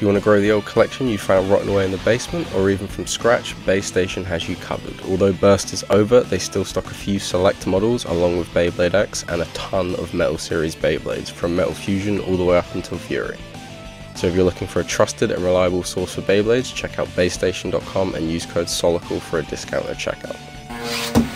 If you want to grow the old collection you found rotting away in the basement, or even from scratch, Beystation has you covered. Although Burst is over, they still stock a few select models along with Beyblade X and a ton of Metal Series Beyblades, from Metal Fusion all the way up until Fury. So if you're looking for a trusted and reliable source for Beyblades, check out Beystation.com and use code SOLICAL for a discount at checkout.